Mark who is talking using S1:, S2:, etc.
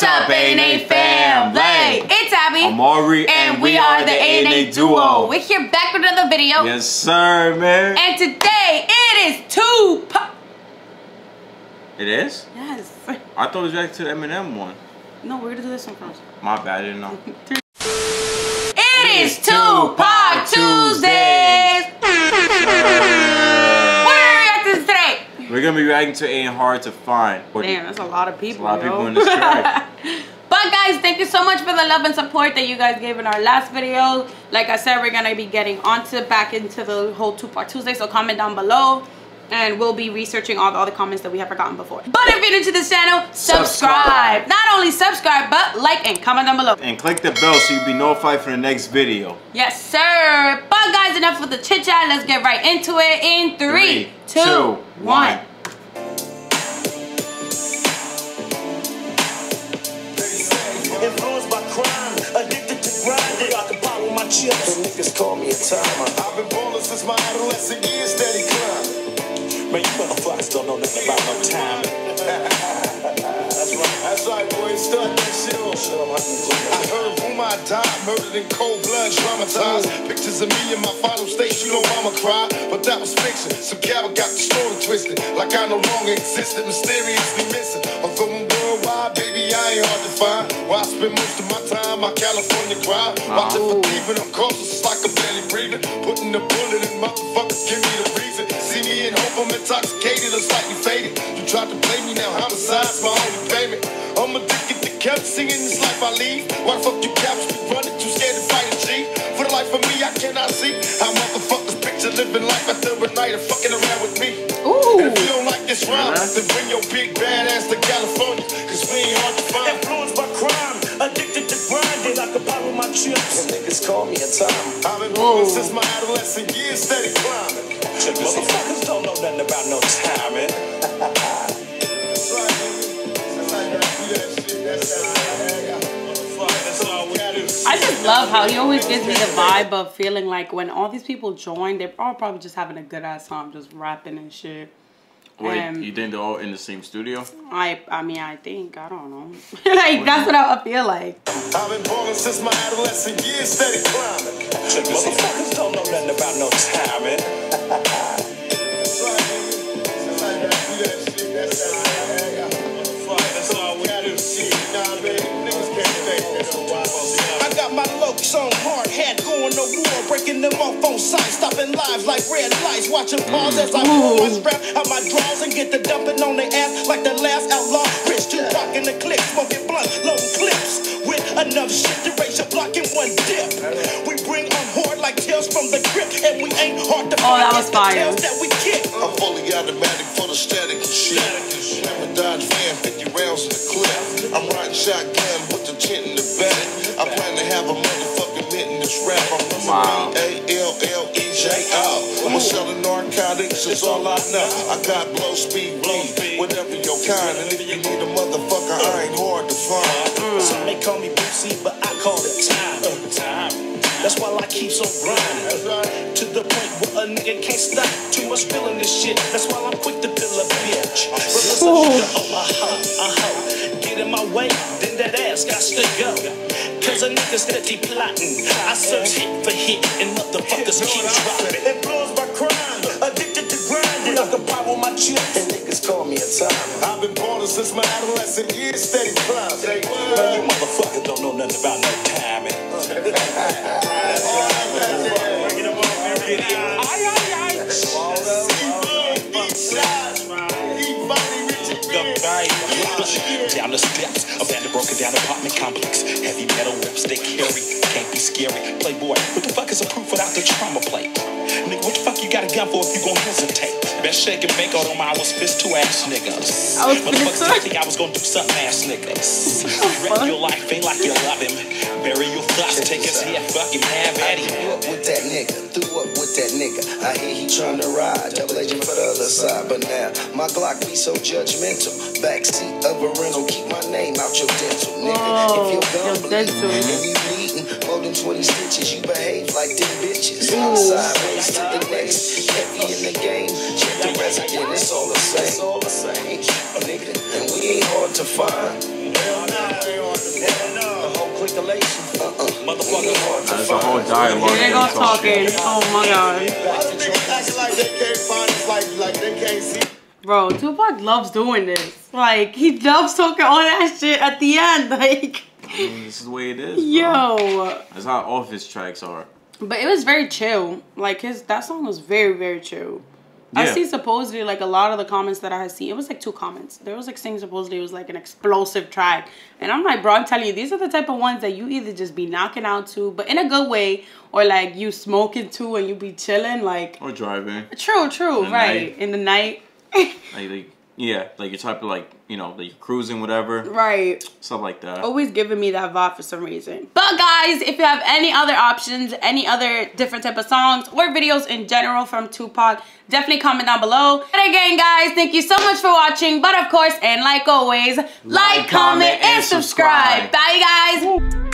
S1: What's up, A&A family? It's Abby.
S2: Amaury,
S1: and we are the A&A duo. We're here back with another video.
S2: Yes, sir, man.
S1: And today it is Tupac.
S2: It is?
S1: Yes.
S2: I thought it was back to the Eminem one.
S1: No, we're gonna do this one first.
S2: My bad, I didn't know.
S1: It is Tupac Tuesdays. What are we reacting to today?
S2: We're gonna be reacting to Ain't Hard to Find.
S1: Damn, that's a lot of people.
S2: a lot of
S1: yo.
S2: people in this track.
S1: Thank you so much for the love and support that you guys gave in our last video. Like I said, we're gonna be getting onto back into the whole Tupac Tuesday. So comment down below. And we'll be researching all the other comments that we have forgotten before. But if you're new to this channel, subscribe.
S2: Subscribe.
S1: Not only subscribe, but like and comment down below.
S2: And click the bell so you'll be notified for the next video.
S1: Yes, sir. But guys, enough with the chit chat. Let's get right into it in three, two, one.
S3: Influenced call me a timer. I've been ballin' since my adolescent years, steady climbing. Man, you motherfuckers don't know nothing about no time. That's right. That's right, boy. Start that shit off. I heard rumor I died, murdered in cold blood, traumatized. Pictures of me in my final state, you know I'ma cry. But that was fiction. Some coward got the story twisted. Like I no longer existed, mysteriously missing. Although I'm worldwide, baby, I ain't hard to find. Where I spend most of my time, my California grind. Watching for thieving, I'm cautious, it's like I'm barely breathing. Putting the bullet in motherfuckers, give me the reason. See me in hope, I'm intoxicated or slightly faded. You tried to play me now, homicide's my only singing this life I lead. Why the fuck you caps be running, too scared to fight a G? For the life of me, I cannot see how motherfuckers picture living life after a night of fucking around with me.
S1: Ooh.
S3: And if you don't like this rhyme, then bring your big bad ass to California, cause we ain't hard to find. Influenced by crime, addicted to grinding, I can power my chips. And niggas call me a time. I've been
S1: Whoa.
S3: moving since my adolescent years, steady climbing. Motherfuckers don't know nothing about no timing.
S1: Love how he always gives me the vibe of feeling like when all these people join, they're all probably just having a good ass time, just rapping and shit.
S2: Wait,
S1: Um,
S2: you think they're all in the same studio?
S1: I, I mean, I think I don't know. like that's what I feel like.
S3: I've been ballin' since my adolescent years, steady climbing. Motherfuckers don't know nothing about no timing. Sight, stopping lives like red lights, watching pause as I pull my strap out my drawers and get the dumping on their ass like the last outlaw. Rich two rocking the clip, smoking blunt, loading clips with enough shit to raise your block in one dip. We bring on horde like tails from the grip, and we ain't hard to
S1: Oh, that
S3: find.
S1: was
S3: It's the
S1: fire.
S3: that we kick. I'm fully automatic for the static and shit. Never dodge van, 50 rounds in the clip. I'm riding shotgun with the tent it's all I know. I got blow speed, weed, whatever your kind. And if you need a motherfucker, I ain't hard to find. Some may call me but I call it time. time. That's why I keep on grinding. To the point where a nigga can't stop. Too much feeling this shit. That's why I'm quick to feel a bitch. Of shit, oh, uh-huh, uh-huh. Get in my way, then that ass got to go. Cause a nigga steady plotting. I search hit for hit, and motherfuckers keep dropping. Power. And niggas call me a time. I've been ballin' since my adolescent years, steady climbing. Man, you motherfuckers don't know nothing about no timing. Down the steps, abandoned, broken down apartment complex. Heavy metal whips they carry, can't be scary. Playboy, what the fuck is a proof without the trauma plate? Nigga, what the fuck you got a gun for if you gon' hesitate? Best shake and bake, although I was fist two ass niggas.
S1: I was finna
S3: Motherfuckers
S1: say.
S3: didn't think I was gonna do something ass niggas. Wreck your life, ain't like you love him. Bury your thoughts, take his head, fuck him, have at him.
S4: Threw up with that nigga, threw up with that nigga. I hear he tryna ride, double agent for the other side. But now my Glock be so judgmental. Backseat of a rental, keep my name out your dental, nigga.
S1: Oh,
S4: if your
S1: your
S4: gun bleeding
S1: dental.
S4: and you bleeding more than 20 stitches, you behave like them bitches. Sideways to the next, heavy in the game. Check the resident, it's all the same. All the same. A nigga, and we ain't hard to find.
S2: The
S1: whole clickation. Uh-uh. Motherfucker, hard
S3: to a whole dialogue. Here they go talking. Oh my god.
S1: Bro, Tupac loves doing this. Like, he loves talking all that shit at the end. Like,
S2: I mean, this is the way it is. bro.
S1: yo.
S2: That's how all of his tracks are.
S1: But it was very chill. Like, his that song was very, very chill. I see supposedly like a lot of the comments that I had seen. It was like two comments. There was like saying supposedly it was like an explosive track, and I'm like, bro, I'm telling you, these are the type of ones that you either just be knocking out to, but in a good way, or like you smoking to and you be chilling. Like,
S2: Or driving.
S1: true, true,
S2: the
S1: right
S2: night.
S1: in the night,
S2: Like, like yeah, like you're type of like you know, like you're cruising, whatever,
S1: right.
S2: stuff like that.
S1: always giving me that vibe for some reason. But guys, if you have any other options, any other different type of songs or videos in general from Tupac, definitely comment down below. And again, guys, thank you so much for watching. But of course, and like always, like, comment, and subscribe. Bye, guys.